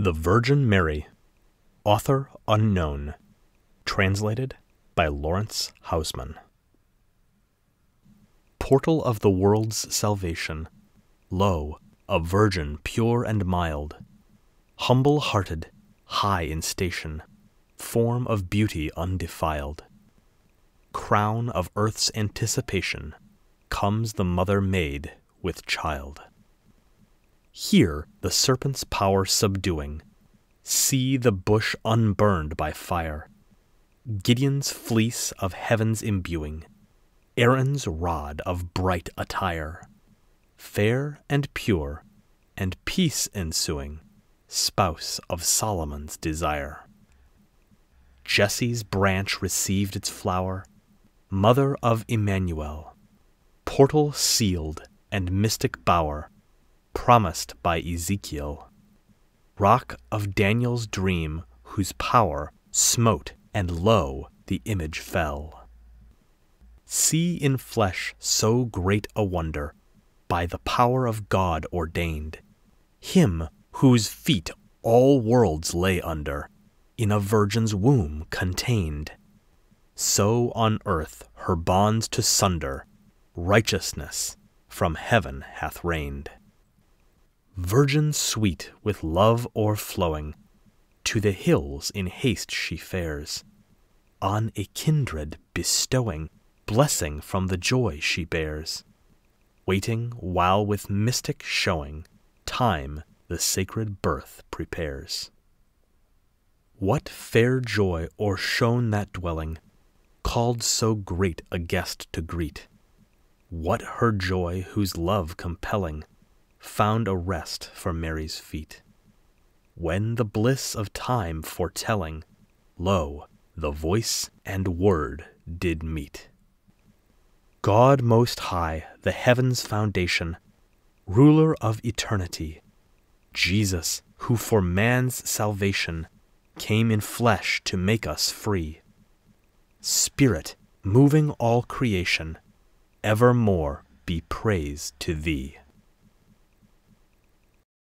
The Virgin Mary, author unknown, translated by Laurence Housman. Portal of the world's salvation, lo, a virgin pure and mild, humble hearted, high in station, form of beauty undefiled. Crown of earth's anticipation, comes the mother maid with child. Hear the serpent's power subduing, see the bush unburned by fire, Gideon's fleece of heaven's imbuing, Aaron's rod of bright attire, fair and pure, and peace ensuing, spouse of Solomon's desire. Jesse's branch received its flower, mother of Emmanuel, portal sealed and mystic bower, promised by Ezekiel, rock of Daniel's dream, whose power smote, and lo, the image fell. See in flesh so great a wonder, by the power of God ordained, him whose feet all worlds lay under, in a virgin's womb contained. So on earth her bonds to sunder, righteousness from heaven hath reigned. Virgin sweet with love o'erflowing, to the hills in haste she fares, on a kindred bestowing blessing from the joy she bears, waiting while with mystic showing time the sacred birth prepares. What fair joy o'ershone that dwelling, called so great a guest to greet? What her joy whose love compelling found a rest for Mary's feet? When the bliss of time foretelling, lo, the voice and word did meet. God most high, the heaven's foundation, ruler of eternity, Jesus, who for man's salvation came in flesh to make us free. Spirit, moving all creation, evermore be praised to thee.